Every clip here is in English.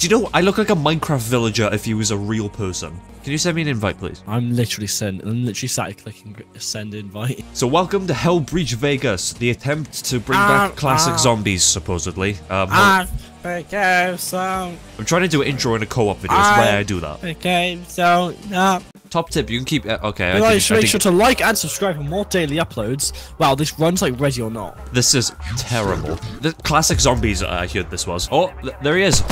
Do you know, I look like a Minecraft villager if he was a real person. Can you send me an invite, please? I'm literally send. I'm literally sat clicking send invite. So welcome to Hellbreach Vegas, the attempt to bring Ah, back classic ah. zombies, supposedly. Um, I became so. I'm trying to do an intro in a co-op video, it's I- where I do that. Became so. No. Top tip, you can keep... Uh, okay, I Make, think, I make think sure to like and subscribe for more daily uploads. Wow, this runs like Ready or Not. this is terrible. The classic zombies, I heard this was. Oh, th- there he is.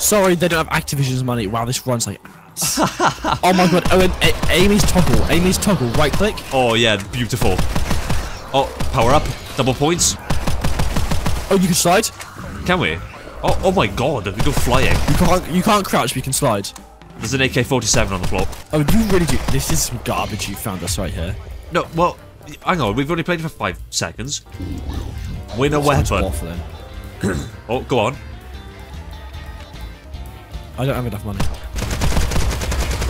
Sorry, they don't have Activision's money. Wow, this runs like ads. oh my god, oh, Owen, A- Amy's toggle. Amy's toggle. Right click. Oh, yeah, beautiful. Oh, power up. Double points. Oh, you can slide. Can we? Oh, oh my god, we go flying. You can't. You can't crouch, but you can slide. There's an AK-47 on the floor. Oh, you really do. This is some garbage you found us right here. No, well, hang on, we've only played for five seconds. Win a Sounds weapon. awful, then. Oh, go on. I don't have enough money.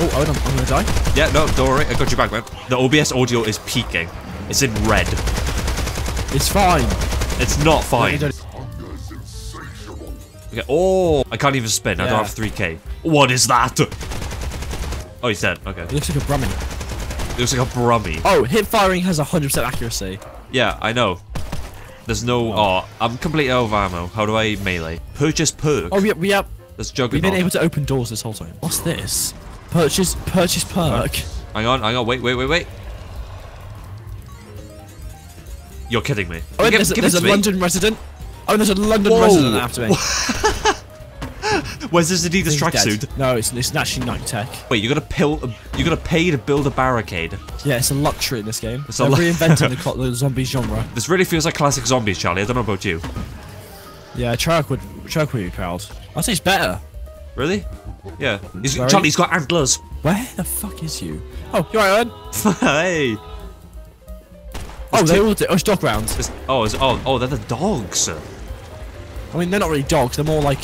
Oh, Owen, I'm, I'm gonna die. Yeah, no, don't worry, I got you back, man. The OBS audio is peaking. It's in red. It's fine. It's not fine. don't- Okay. Oh, I can't even spin. I don't have 3k. What is that? Oh, he's dead. Okay. It looks like a Brummie. It looks like a Brummy. Oh, hip firing has 100% accuracy. Yeah, I know. There's no. Oh. oh, I'm completely out of ammo. How do I melee? Purchase perk. Oh, we, we have. We've been able to open doors this whole time. What's this? Purchase, purchase perk. Uh, hang on, hang on. Wait, wait, wait, wait. You're kidding me. Oh, Give- there's, a- there's a. London resident. Oh, there's a London Whoa. resident after me. Where's this Adidas tracksuit? No, it's, it's actually Nike Tech. Wait, you're gonna pill. You're gonna pay to build a barricade. Yeah, it's a luxury in this game. It's They're reinventing the, the zombie genre. This really feels like classic zombies, Charlie. I don't know about you. Yeah, Chuck would, Chuck would be proud. I'd say it's better. Really? Yeah. He's, Charlie's got antlers. Where the fuck is you? Oh, you're right, Owen. hey. Oh, they all do. Oh, it's dog round. It's- oh, it's, oh, oh, they're the dogs. Uh I mean, they're not really dogs. They're more like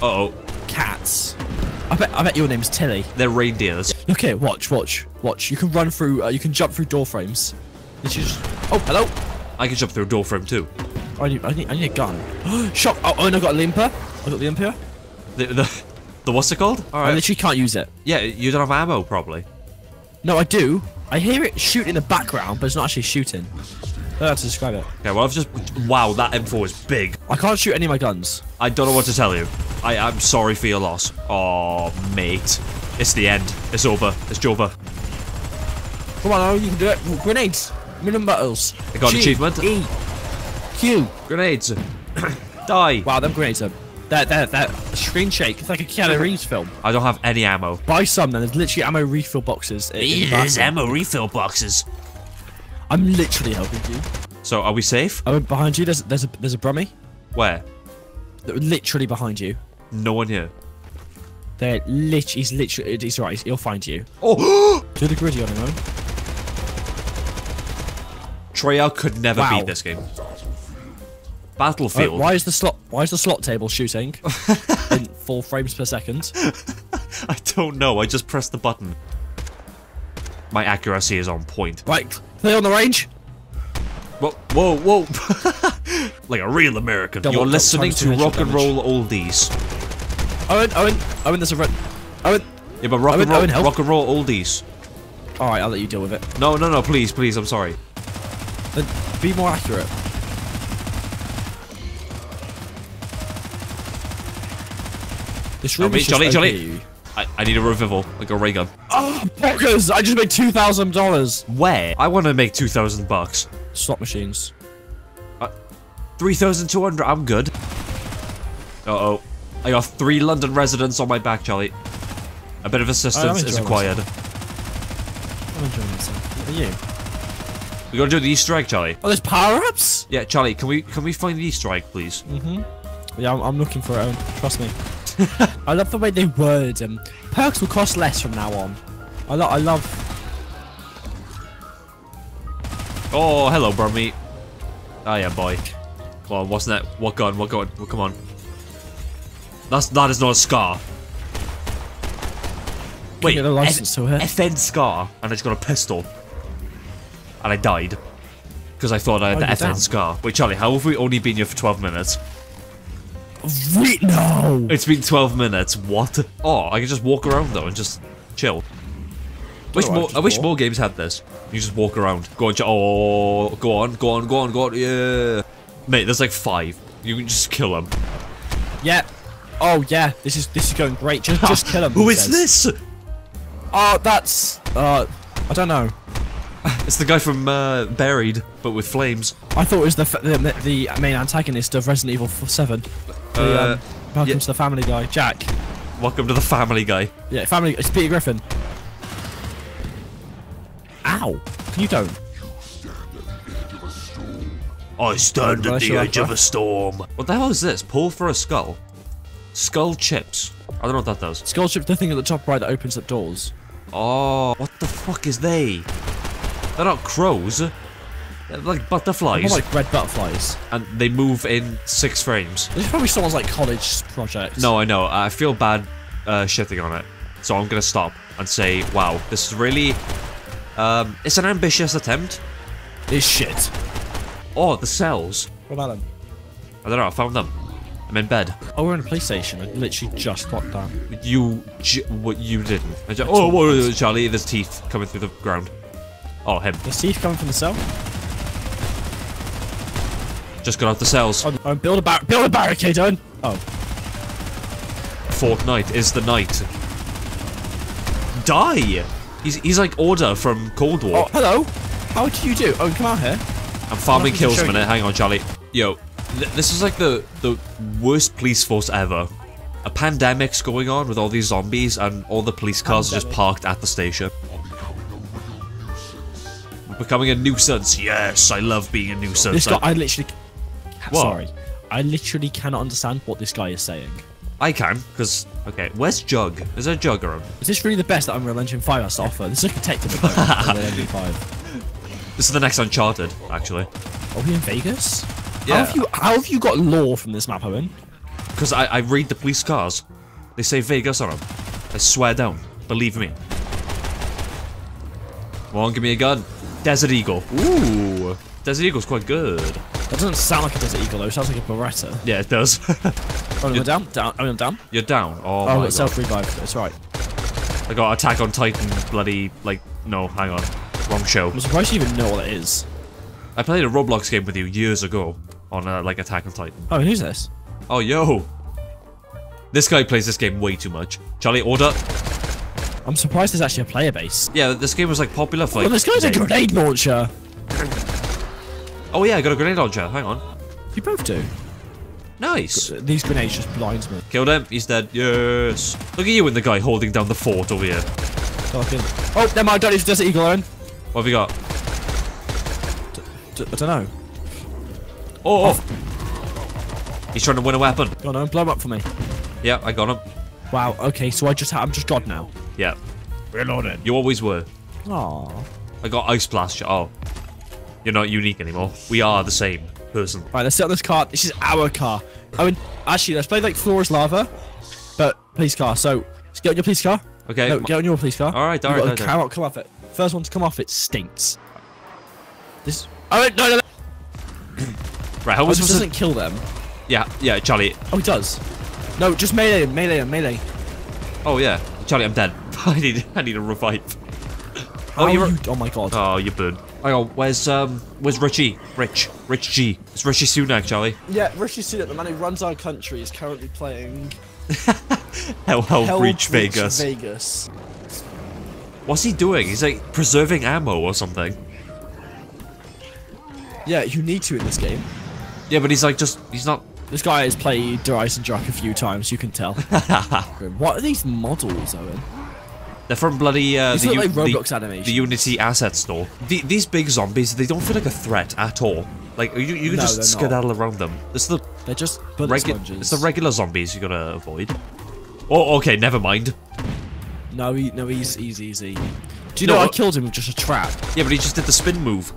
oh, cats. I bet. I bet your name's Tilly. they're reindeers. Okay. Watch. Watch. Watch. You can run through. Uh, you can jump through door frames. Just? Oh, hello. I can jump through a door frame too. I need. I need. I need a gun. Shock. Oh, oh, and I got a limper. I got the limper. The, the, the what's it called? All I literally can't use it. Yeah, you don't have ammo probably. No, I do. I hear it shoot in the background, but it's not actually shooting. I don't know how to describe it. Okay, well I've just. Wow, that M4 is big. I can't shoot any of my guns. I don't know what to tell you. I am sorry for your loss. Oh, mate. It's the end. It's over. It's over. Come on, you can do it. Grenades. Minimum battles. I got an achievement. E. Q. Grenades. Die. Wow, them grenades are. That that that screen shake. It's like a Keanu Reeves film. I don't have any ammo. Buy some, then there's literally ammo refill boxes. in- in the bathroom. ammo refill boxes. I'm literally helping you. So are we safe? Oh, behind you, there's there's a there's a Brummie. Where? Literally behind you. No one here. They're lit. He's literally. He's right. He'll find you. Oh! Do the griddy on him, Owen. Treyarch could never Wow. beat this game. Battlefield. why is the slot? Why is the slot table shooting in four frames per second? I don't know. I just pressed the button. My accuracy is on point. Right, clear on the range. Whoa, whoa, whoa! like a real American. Double- You're listening to rock and damage. roll oldies. Owen, Owen, Owen. There's a red. Owen. Yeah, but rock Owen, and roll, Owen, help. rock and roll oldies. All right, I'll let you deal with it. No, no, no, please, please. I'm sorry. Then be more accurate. This room is Johnny. Johnny. I, I need a revival, like a ray gun. Oh, bonkers! I just made two thousand dollars. Where? I want to make two thousand bucks. Slot machines. Three thousand two hundred. I'm good. Uh oh. I got three London residents on my back, Charlie. A bit of assistance is required. I'm enjoying myself. What are you? We gotta do the Easter egg, Charlie. Oh, there's power-ups. Yeah, Charlie, can we can we find the Easter egg, please? Mhm. Yeah, I'm, I'm looking for it. Trust me. I love the way they word them. Perks will cost less from now on. I, lo I love. Oh, hello, Brummy. Oh yeah, boy. Well, what's that? What gun? What gun? Well, come on. That's that is not a scar. Wait, get a license to it. FN scar, and it's got a pistol, and I died because I thought I had Oh, the FN down. scar. Wait, Charlie, how have we only been here for twelve minutes? Re no. It's been 12 minutes. What? Oh, I can just walk around though and just chill. Wish I more, I wish more games had this. You just walk around. Go on, oh, go on, go on, go on, go on. Yeah, mate. There's like five. You can just kill them. Yeah. Oh yeah. This is this is going great. Just just kill him. Who is says. this? Oh, that's. Uh, I don't know. It's the guy from uh, Buried, but with flames. I thought it was the f- the, the main antagonist of Resident Evil 7. The, Uh, um, welcome yeah. to the Family Guy, Jack. Welcome to the Family Guy. Yeah, Family. It's Peter Griffin. Ow! You don't. I stand at the edge of a storm. What the hell is this? Pull for a skull. Skull chips. I don't know what that does. Skull chips, the thing at the top right that opens up doors. Oh, what the fuck is they? They're not crows. They're like butterflies. More like red butterflies. and they move in six frames. This is probably someone's like college project. No, I know. I feel bad uh, shitting on it. So I'm gonna stop and say, wow, this is really... Um, it's an ambitious attempt. It's shit. Oh, the cells. What about them? I don't know, I found them. I'm in bed. Oh, we're in a police station. I literally just got that. You... j- What, you didn't. I ju- oh, whoa, Charlie, there's teeth coming through the ground. Oh, him. There's teeth coming from the cell. Just got out the cells. Oh, build a bar build a barricade, Owen. Oh, Fortnite is the night. Die! He's, he's like Orda from Cold War. oh, hello. How do you do? Oh, come out here. I'm farming to kills a you. Hang on, Charlie. Yo, th this is like the the worst police force ever. A pandemic's going on with all these zombies, and all the police cars are just parked at the station. Becoming a nuisance. Yes, I love being a nuisance. This guy, I literally. What? Sorry, I literally cannot understand what this guy is saying. I can, because okay, where's Jug? Is there a Jug around? Is this really the best that Unreal Engine 5 has to offer? This is a detective mode, Unreal Engine 5. This is the next Uncharted, actually, Are we in Vegas? Yeah. How have you how have you got lore from this map, Owen? because I, I read the police cars. They say Vegas on them. I swear down. Believe me. Come on, give me a gun. Desert Eagle. Ooh. Desert Eagle's quite good. That doesn't sound like a Desert Eagle though. It sounds like a Beretta. Yeah, it does. Oh, I'm down, down. Oh, I'm down. You're down. Oh, Oh, my god. self revive. It's right. I got Attack on Titan bloody, like, no, hang on. Wrong show. I'm surprised you even know what it is. I played a Roblox game with you years ago on, uh, like, Attack on Titan. Oh, who's this? Oh, yo. This guy plays this game way too much. Charlie, order. I'm surprised there's actually a player base. Yeah, this game was, like, popular for, like... Well, this guy's a grenade launcher. Oh, yeah, I got a grenade launcher. Hang on. You both do. Nice. These grenades just blinds me. Killed him. He's dead. Yes. Look at you and the guy holding down the fort over here. Fucking. Oh, never mind. Don't need Desert Eagle, Owen. What have you got? D- I don't know. Oh, oh. He's trying to win a weapon. Go on. Blow him up for me. Yeah, I got him. Wow. Okay, so I just ha- I'm just God now. Yeah. Reloaded. You always were. Aww. I got ice blast. Oh. You're not unique anymore. We are the same person. Right, let's sit on this car. This is our car. I mean, actually, let's play like floor is lava, but police car. So, let's get on your police car. Okay. No, get on your police car. All right, all You right, all right, Come, off it. First one to come off it stinks. This. Oh no, no, no. Right, how Oh, was this doesn't kill them. Yeah, yeah, Charlie. Oh, it does. No, just melee him, melee him, melee. Oh, yeah. Charlie, I'm dead. I need, I need a revive. How Oh, you're- you? Oh my god. Oh, you're burned. Hang on, where's, um, where's Richie? Rich. Rich G. It's Rishi Sunak, Charlie. Yeah, Rishi Sunak, the man who runs our country, is currently playing Hell, hell, Hellbreach Vegas. Vegas. What's he doing? He's like preserving ammo or something. Yeah, you need to in this game. Yeah, but he's like just, he's not... This guy has played Darius and Druck a few times, you can tell. what are these models, Owen? They're from bloody, uh, the, like the- Roblox animations. the Unity asset store. The, these big zombies, they don't feel like a threat at all. Like, you, you can No, just skedaddle around them. Is the They're just Regu- sponges. it's the regular zombies you gotta avoid. Oh, okay, never mind. no, he, no, he's, he's easy. Do you No, know I killed him with just a trap? Yeah, but he just did the spin move.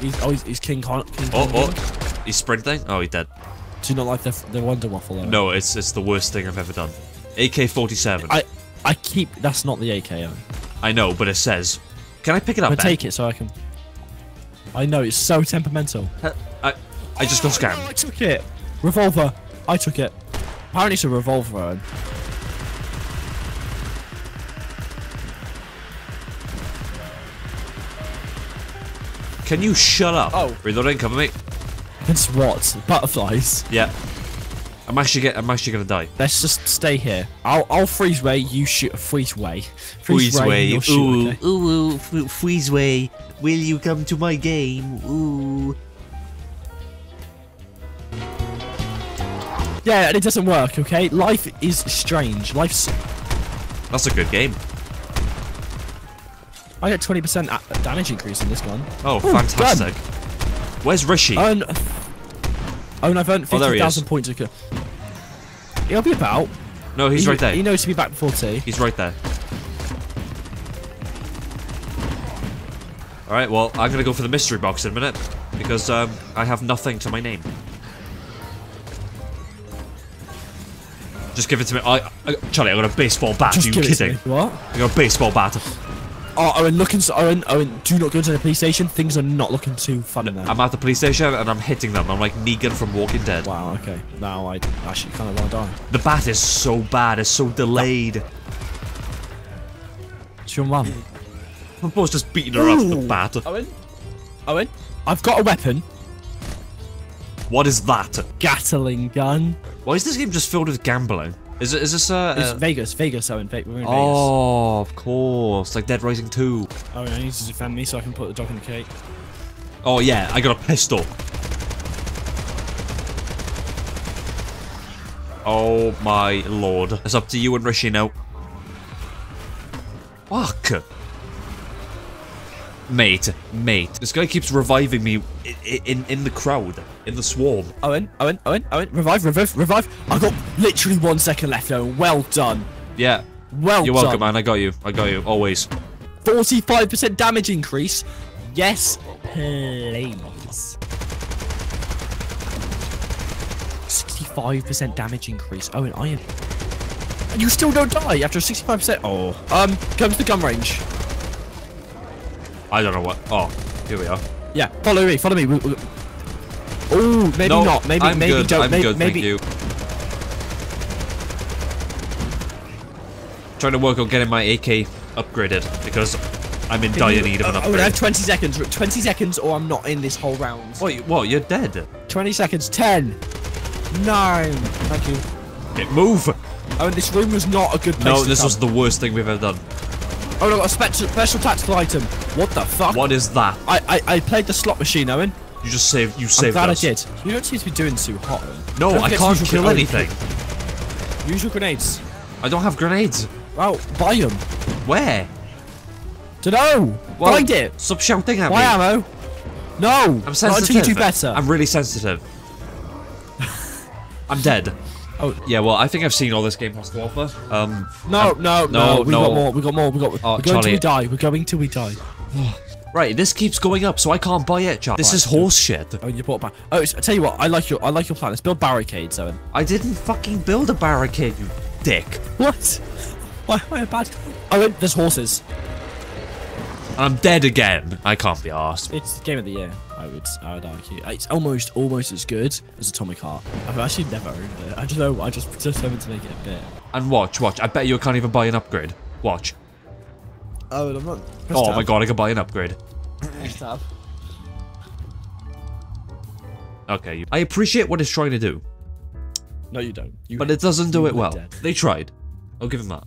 He's, oh, he's, he's King Kong. King Oh, Kong oh, he's sprinting. Oh, he's dead. Do you not like the, the Wonder Waffle, though? No, it's it's the worst thing I've ever done. AK-47. I, I, I keep... That's not the AK. I know, but it says. Can I pick it up? I'm take it so I can... I know, it's so temperamental. I, I just got Oh, scammed. I took it! Revolver. I took it. Apparently it's a revolver. Can you shut up? Oh. Reloading, cover me. It's what? Butterflies. Yeah. I'm actually get. I'm actually gonna die. Let's just stay here. I'll I'll freeze way. You shoot. Freeze way. Freeze way. Ooh, okay? ooh, ooh, freeze way. Will you come to my game? Ooh. Yeah, and it doesn't work. Okay, life is strange. Life's. That's a good game. I get twenty percent damage increase in this gun. Oh, Ooh, fantastic. Where's Rishi? And oh, and I've earned Oh, there fifty he is. points. He'll be about. no, he's he, right there. He knows to be back before tea. He's right there. Alright, well, I'm gonna go for the mystery box in a minute. Because, um, I have nothing to my name. Just give it to me. I, I Charlie, I got a baseball bat. Just Are you kidding? to. What? I got a baseball bat. Oh, Owen, look inside. Owen, Owen, do not go to the police station. Things are not looking too fun in there. I'm at the police station and I'm hitting them. I'm like Negan from Walking Dead. wow. Okay. Now I actually kind of want to die. The bat is so bad. It's so delayed. It's your mum. I'm supposed just beating her up with the bat. Owen. Owen. I've got a weapon. What is that? Gatling gun. Why is this game just filled with gambling? Is? Is this uh? It's uh Vegas. Vegas, Owen. Ve- We're in oh, of course, like Dead Rising 2. Oh, Owen, I need to defend me so I can put the dog in the cake. Oh yeah, I got a pistol. Oh my lord. It's up to you and Rishi now. Fuck. Mate, mate. This guy keeps reviving me in, in, in the crowd, in the swarm. Owen, Owen, Owen, Owen. Revive, revive, revive. I got literally one second left, Owen. Well done. Yeah. Well done. You're done. welcome, man. I got you. I got you. Always. 45% damage increase. Yes, please. 65% damage increase. Owen, I am. You still don't die after 65%. Oh. Um, comes the gun range. I don't know what. Oh, here we are. Yeah, follow me, follow me. Oh, maybe no, not. Maybe, I'm maybe good. don't. I'm maybe, good, maybe. thank you. Trying to work on getting my AK upgraded because I'm in Can dire you- need of an Owen, I have 20 seconds. 20 seconds, or I'm not in this whole round. What? you- What? You're dead. 20 seconds. 10. 9. Thank you. Okay, move. Oh, I mean, this room was not a good place No, this come. was the worst thing we've ever done. Oh, no, I got a special, special tactical item. What the fuck? What is that? I, I, I played the slot machine, Owen. You just saved. You saved I'm glad us. I did. You don't seem to be doing too hot, Owen. No, I can't kill anything. Use your grenades. I don't have grenades. Well, buy them. Where? Dunno. Well, Find it. Stop shouting at Buy me. ammo. No. I'm Not sensitive. until you do better. I'm really sensitive. I'm dead. Oh. Yeah, well, I think I've seen all this game has to offer. Um, No, no, no, no, We no. got more. We got more. We got. Oh, we're going Charlie. till we die. We're going till we die. right, this keeps going up, so I can't buy it, Chad. This Right, is horse shit. Oh, you bought back. Oh, I tell you what. I like your. I like your plan. Let's build barricades, Owen. I didn't fucking build a barricade, you dick. What? Why am a bad? Owen, there's horses. I'm dead again. I can't be asked. It's the game of the year. I would. I would argue. It's almost, almost as good as Atomic Heart. I've actually never owned it. I don't know. I just determined to make it a bit. And watch, watch. I bet you can't even buy an upgrade. Watch. Oh, I'm not. Oh my god, I can buy an upgrade. Tab. Okay, I appreciate what it's trying to do, No, you don't. You but it doesn't do it well. dead. They tried. I'll give him that.